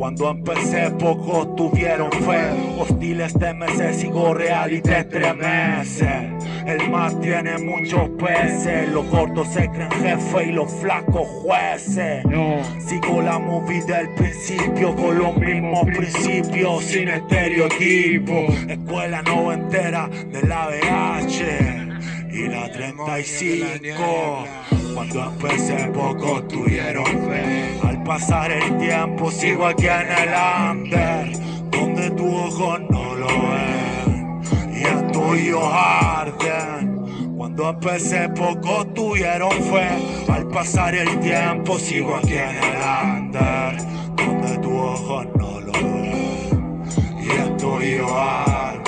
Cuando empecé pocos tuvieron fe. Hostiles te meses, sigo real y te estremece. El más tiene muchos peces Los gordos se creen jefe y los flacos jueces. Sigo la movie del principio Con los mismos principios Sin estereotipo. Escuela noventera de la BH Y la 35 Cuando empecé pocos tuvieron pasar el tiempo sigo aquí en el under Donde tu ojo no lo ven Y el tuyo arden Cuando empecé pocos tuvieron fe. Al pasar el tiempo sigo aquí en el under Donde tu ojo no lo ven Y el tuyo arde.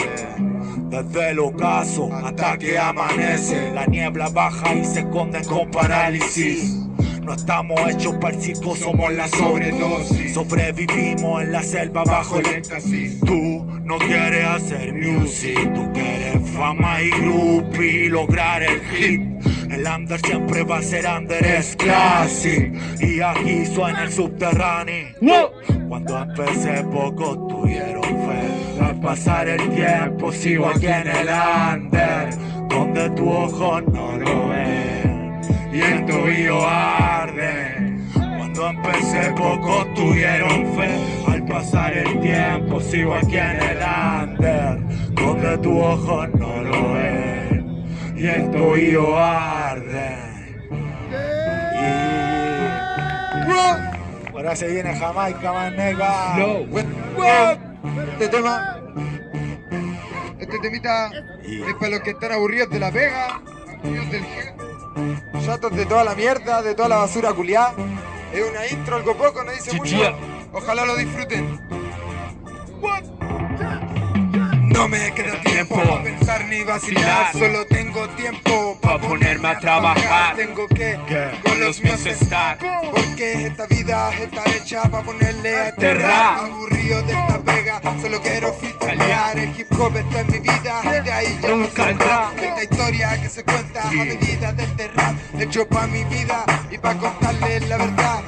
Desde el ocaso hasta que amanece, la niebla baja y se esconden con parálisis. No estamos hechos para el circo, somos la sobredosis. Sobrevivimos en la selva bajo el éxtasis. Tú no quieres hacer music, tú quieres fama y groupie y lograr el hit. El under siempre va a ser under, es classic. Y aquí suena el subterráneo. Cuando empecé, pocos tuvieron fe. Al pasar el tiempo, sigo aquí en el under, donde tu ojo no lo ve y el tuyo arde. Cuando empecé, pocos tuvieron fe. Al pasar el tiempo, sigo aquí en el under, donde tu ojo no lo ve y el tuyo arde. Y ahora se viene Jamaica, más nega. Este tema, este temita es para los que están aburridos de la pega, aburridos del jefe, chatos de toda la mierda, de toda la basura culiada. Es una intro, algo poco, no dice mucho. Ojalá lo disfruten. No me queda tiempo para pensar ni vacilar, solo tengo tiempo Pa' ponerme a trabajar. Tengo que con los míos estar, porque esta vida está hecha para ponerle a. Aburrido de esta pega, solo quiero freestylear. El hip hop está en mi vida, de ahí ya no Nunca saldrá. Esta historia que se cuenta a medida de este rap, hecho pa' mi vida y pa' contarles la verdad.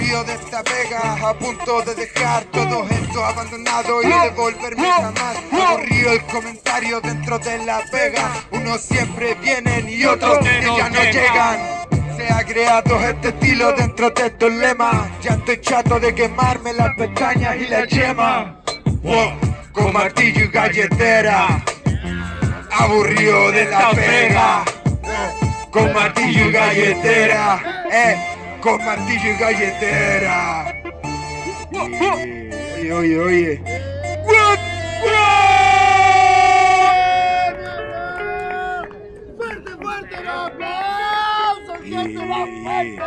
Río de esta pega, a punto de dejar todo esto abandonado y de volverme jamás. Aburrido el comentario dentro de la pega. Unos siempre vienen y otros que ya no llegan. Se ha creado este estilo dentro de estos lemas. Ya estoy chato de quemarme las pestañas y la yema. Wow, con martillo y galletera. Aburrido de la pega. Wow, Con martillo y galletera. Eh, con martillo y galletera. Oye, oye, oye. ¡Fuerte, fuerte el aplauso! ¡Gente fuerte!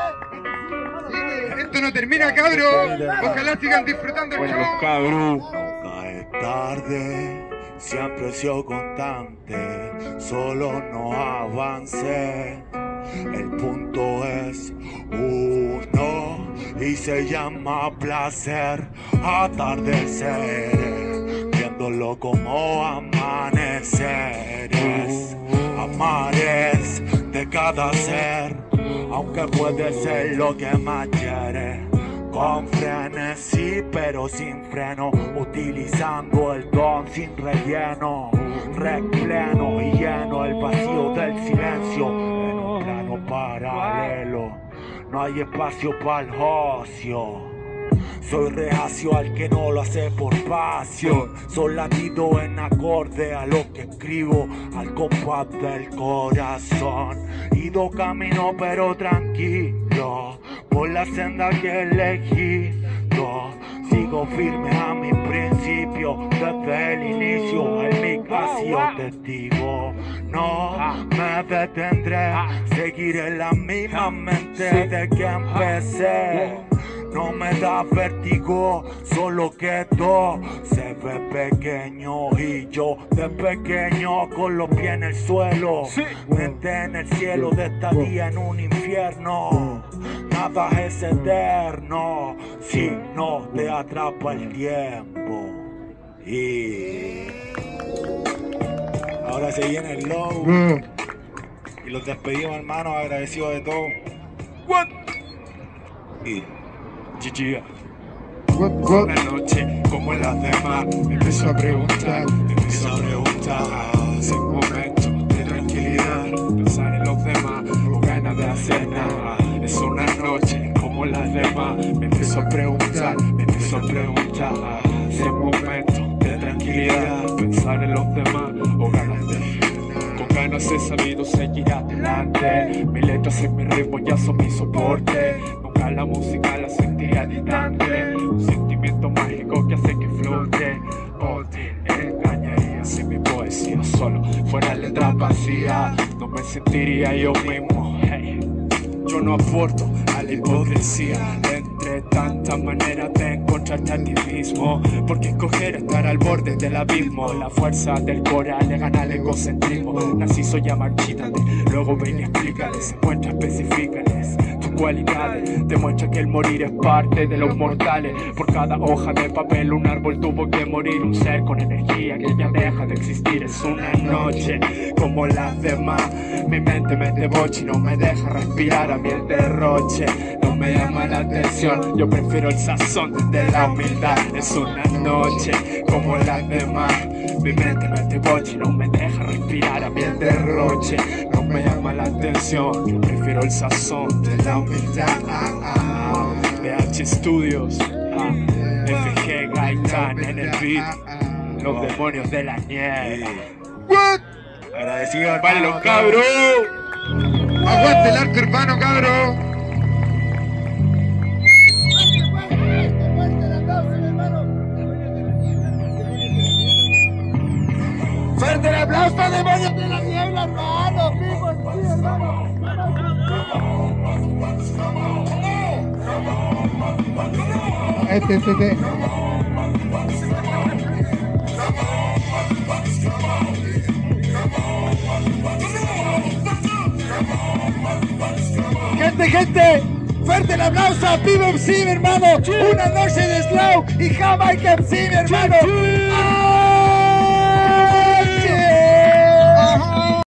Esto no termina, cabros. Ojalá sigan disfrutando el show. cabrón. Nunca es tarde, siempre he sido constante, solo no avance. El punto es uno y se llama placer, atardecer, viéndolo como amaneceres. Amar es de cada ser, aunque puede ser lo que más quiere. Con frenesí pero sin freno, utilizando el don sin relleno, repleno y lleno el vacío del silencio en un plano paralelo. No hay espacio para el ocio. Soy reacio al que no lo hace por pasión. Soy latido en acorde a lo que escribo, al compás del corazón. Ido camino pero tranquilo, por la senda que elegí. Sigo firme a mi principio desde el inicio. En mi vacío testigo, no me detendré. Seguiré la misma mente de que empecé. No me da vértigo, solo que todo se ve pequeño y yo de pequeño con los pies en el suelo, mente en el cielo de esta día en un infierno. Nada es eterno si no te atrapa el tiempo. Y ahora se viene el low y los despedimos hermanos agradecidos de todo. Y GG. Una noche como las demás, me empiezo a preguntar, me empiezo a preguntar. Sin momentos de tranquilidad, pensar en los demás o ganas de hacer nada. Es una noche como las demás, me empiezo a preguntar, me empiezo a preguntar. Sin momentos de tranquilidad, pensar en los demás o ganas de ganas he sabido seguir adelante Mis letras y mi ritmo ya son mi soporte Nunca la música la Un sentimiento mágico que hace que flote O te engañaría si mi poesía solo fuera letra vacía. No me sentiría yo mismo, yo no aporto a la hipocresía. Entre tantas maneras de encontrarte a ti mismo. Porque escoger estar al borde del abismo La fuerza del coral le gana el egocentrismo. Nací soy ya marchítate, luego ven y explícales Encuentra, especifícales tus Demuestra que el morir es parte de los mortales. Por cada hoja de papel un árbol tuvo que morir. Un ser con energía que ya deja de existir. Es una noche como las demás. Mi mente me debocha y no me deja respirar a mí el derroche No me llama la atención, yo prefiero el sazón de la humildad. Es una noche como las demás. Mi mente me debocha y no me deja respirar a el derroche No me llama la atención, yo prefiero el sazón de la humildad. BH Studios, FG Gaitán en el beat. Los demonios de la nieve. Agradecido, ¡Para hermano, cabros! Aguante el arte urbano, cabro. Fuerte el aplauso, demonios de la niebla, hermano. Vivo sí, hermano. Este, este, este. Gente, gente, fuerte el aplauso a Vivo MC, hermano. Una noche de slow y Jamaica MC, hermano.